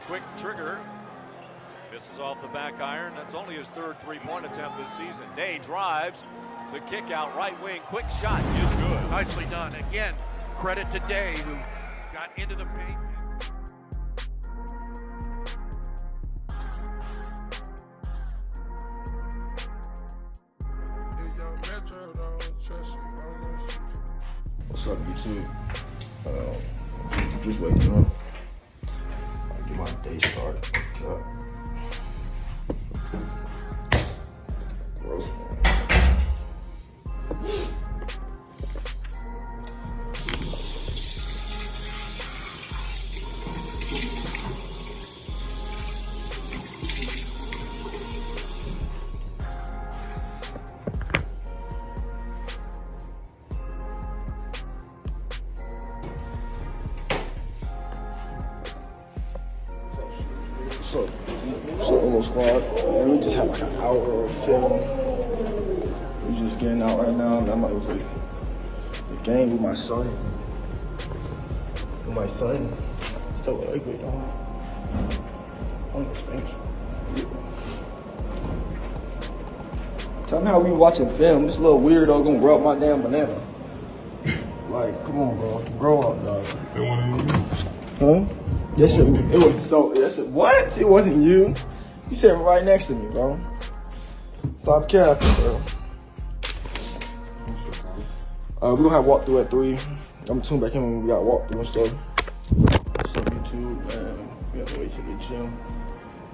Quick trigger. Misses off the back iron. That's only his third three-point attempt this season. Day drives. The kick out right wing. Quick shot is good. Nicely done. Again, credit to Day who got into the paint. What's up, YouTube? Uh, just waking up. My day started. Wake Up? What's Olo Squad? We just had like an hour of film. We just getting out right now. and I'm about to play the game with my son. With my son. So ugly, dog. On his face. Tell me how we watching film. This little weirdo gonna rub my damn banana. Like, come on, bro. Grow up, dog. Huh? Yes, it, it was so. Yes, it, what? It wasn't you. You sitting right next to me, bro. Stop capping, bro. Uh, we gonna have walkthrough at three. I'm gonna tune back in when we got walkthrough and stuff. What's up, YouTube? Man, we have to wait to the gym.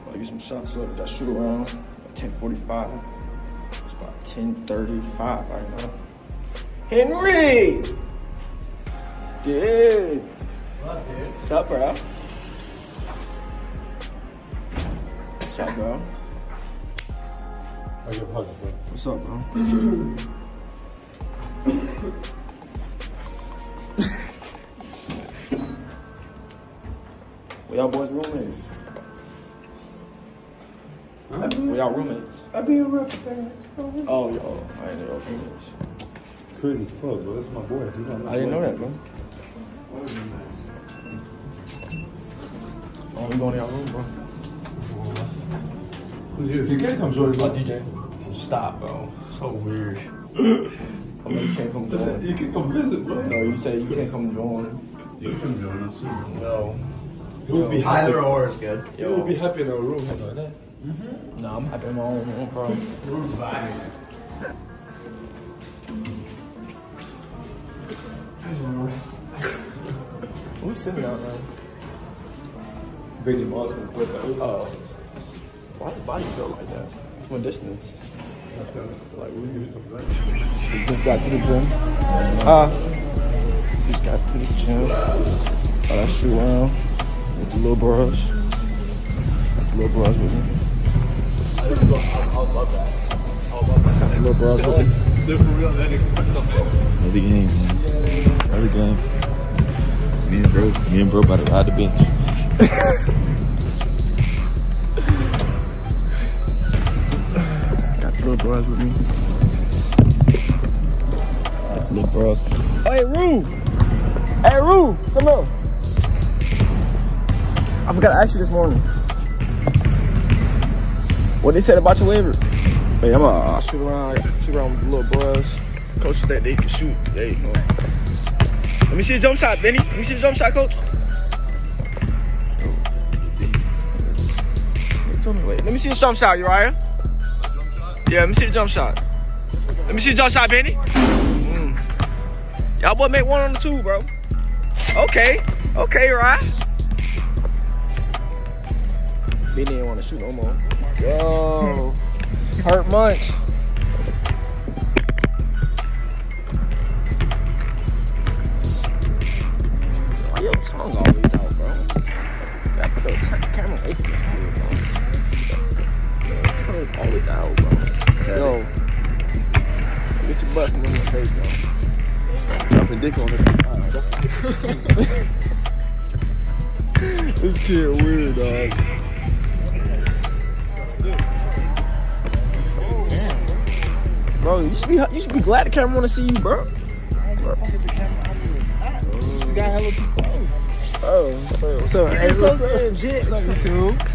Gotta get some shots up. Got shoot around at 10:45. It's about 10:35 right now. Henry, dude. What's up, bro? Up, bro? I get hugs, bro. What's up, bro? Where y'all boys room roommates? Where y'all roommates? I be a representative. Oh, yo, I ain't know y'all roommates. Crazy as fuck, bro. That's my boy. He don't I didn't know that, bro. Oh, we going to y'all room, bro. Who's you? You can come join Oh. DJ. Stop, bro. So weird. Come on, you can't come join. You can come visit, bro. No, you say you can't come join. You can join us. No. You will be happy. Either or is good. You will be happy in our room like that. Mm-hmm. No, I'm happy in my own room, bro. Room's vibing. Who's sitting out there? Biggie Moss and Cliff. Oh. Why the body built like that? From a distance. Like, we need some lunch. Just got to the gym. Uh, just got to the gym. Got that shoe around with the little bros. The little bros with me. I love that. I love that. Got the little bros with me. They're for real. That nigga. Another game, man. Another game. Me and bro, me and bro about to ride the bench. little bros with me. Little bros. Hey, Rue! Hey, Rue! Come on. I forgot to ask you this morning. What they said about your waiver? Hey, I'm gonna uh, shoot around, shoot around with the little bros. Coaches think they can shoot. Hey. Let me see the jump shot, Benny. Let me see the jump shot, coach. Wait. Let me see the jump shot, Uriah. Yeah, let me see the jump shot. Let me see the jump shot, Benny. Mm. Y'all boy make one on the two, bro. Okay. Okay, right. Benny didn't want to shoot no more. Yo. Hurt much. Why your tongue always out, bro? Gotta put the camera away from this kid, bro. Your tongue always out, bro. Yo. Get your butt from in your face, bro. Dropping dick on it. This kid weird, dog. Bro, you should be you should be glad the camera want to see you, bro. You got hella too close. Oh, what's up? Hey, what's up? What's up, YouTube?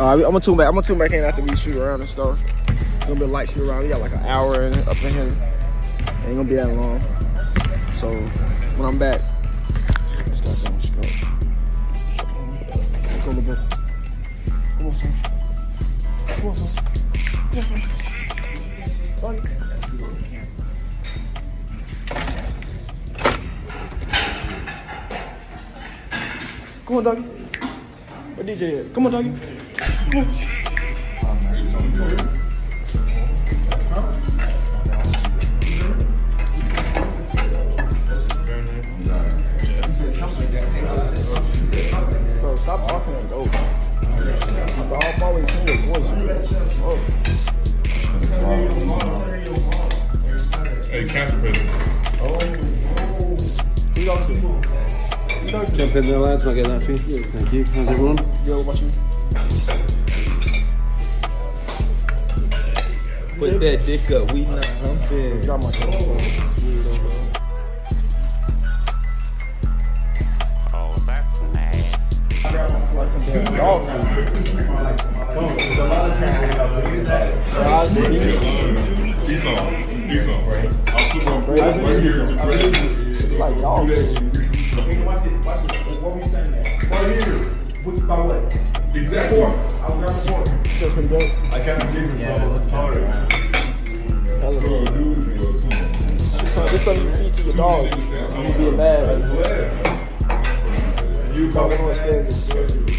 All right, I'm gonna tune back. I'm gonna tune back in after we shoot around and stuff. It's gonna be a light shoot around. We got like an hour in, up in here. Ain't gonna be that long. So when I'm back, going straight. Come on, bro. Come on, son. Come on, son. Come on, son. Come on, doggy. Where DJ at? Come on, doggy. Come. Bro, stop talking and go. I'm always hearing your voice. Oh. Hey, catch a bit. You know, you Jump in there, lads, I'll get that for you. Thank you. How's everyone? Yo. Put that dick up. We not humping. Drop my. Oh, that's nasty. Like some damn dog food. Peace on. Peace on. I'll put my braids right here to break. Like dog food. Right here. What's by what? Exactly. I was down the court. Just been good. I kind of gigs yeah, bro. It's harder. Hella Bro, good. dude, bro, come on. So this something you feed to your dog. You being bad. You Dog don't understand this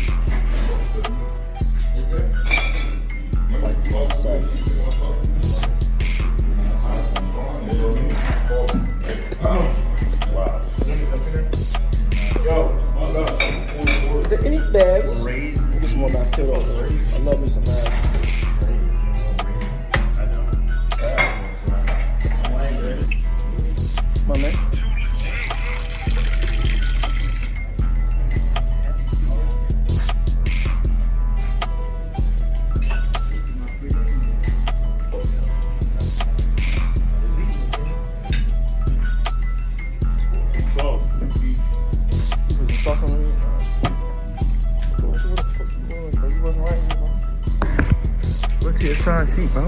To seat, bro.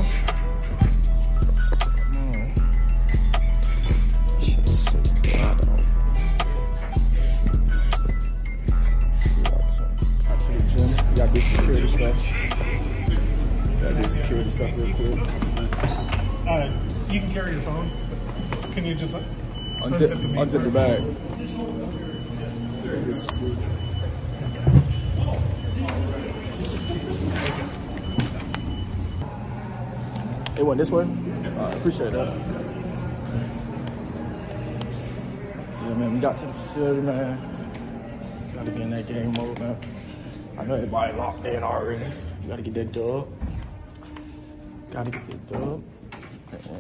Shit is so bad, dog. We got to the gym. Got this security stuff. Got this security stuff real quick. Uh, you can carry your phone. Can you just Unzip, unzip the unzip the bag. It went this way? I appreciate that. Yeah, man, we got to the facility, man. Gotta get in that game mode, man. I know everybody locked in already. You gotta get that dub. Gotta get that dub.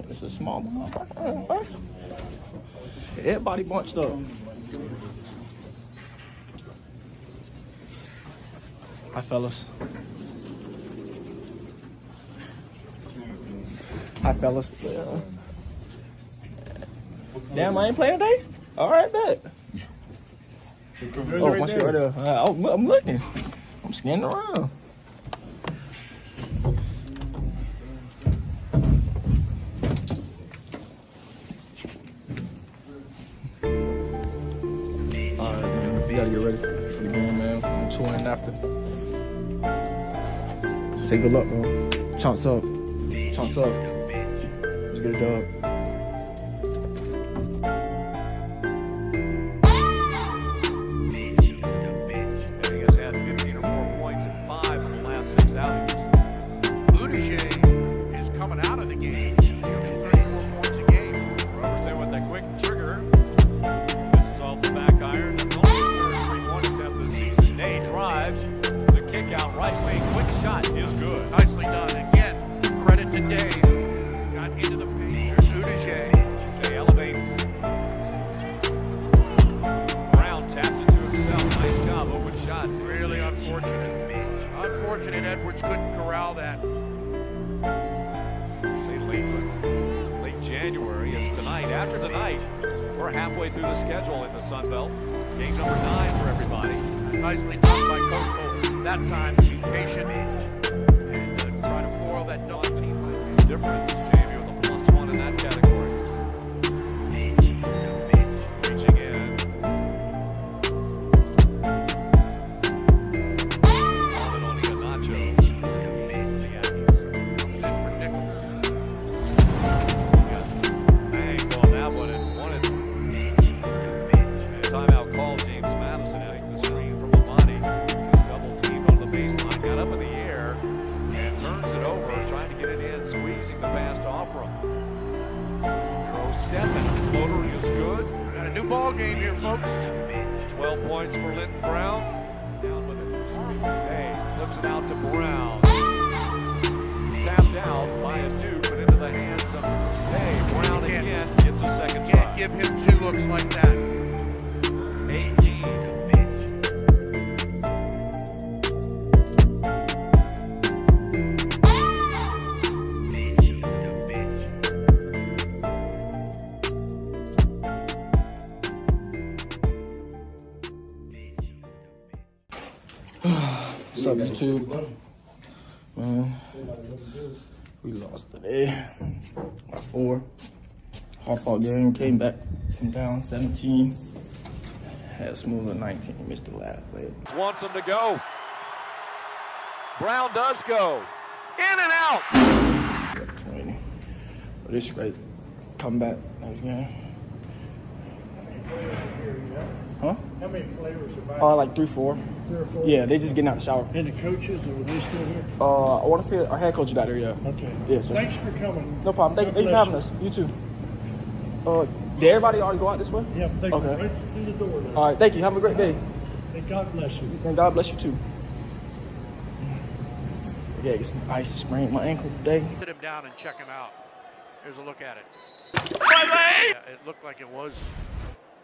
It's a small one. Everybody bunched up. Hi, fellas. Hi, fellas. Yeah. Damn, I ain't playing today? All right, bet. Oh, my shit right there. I'm, looking. I'm scanning around. We gotta get ready for, the game, man. Touring after. Say good luck, bro. Chance up. Chance up. Get it dub. Sun Belt. Game number nine for everybody. Nicely done by Coastal that time patient and uh, try to foil that daunting Difference, new ball game here, folks. 12 points for Linton Brown. Down with it. Hey, flips it out to Brown. Tapped out by a Duke, but into the hands of Hey. Brown again gets a second Can't give him two looks like that. YouTube? Man, we lost today by four. Hard fought game, came back from down 17. Had smooth at 19, missed the last play. Wants him to go. Brown does go. In and out. Got 20. But it's great. Come back next game. Huh? How many players survived? Uh, like three, four. Three or four? Yeah, they just getting out of the shower. And the coaches, are they still here? Uh, I want to feel our head coach got there, yeah. Okay. Yes, sir. Thanks for coming. No problem. Thank, thank you for having us. You too. Uh, did everybody already go out this way? Yeah, they Okay. go right through the door there. All right, thank you. Have a great day. And God bless you. And God bless you too. Yeah, get some ice sprained my ankle today. Sit him down and check him out. Here's a look at it. Yeah, it looked like it was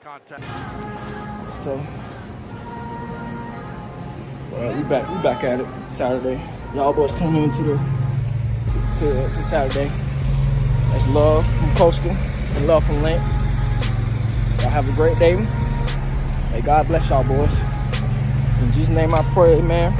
contact. So, well, we back, we back at it Saturday. Y'all boys tune in to the to, to, to Saturday. That's love from Coastal and love from Link. Y'all have a great day. May God bless y'all boys. In Jesus' name I pray, amen.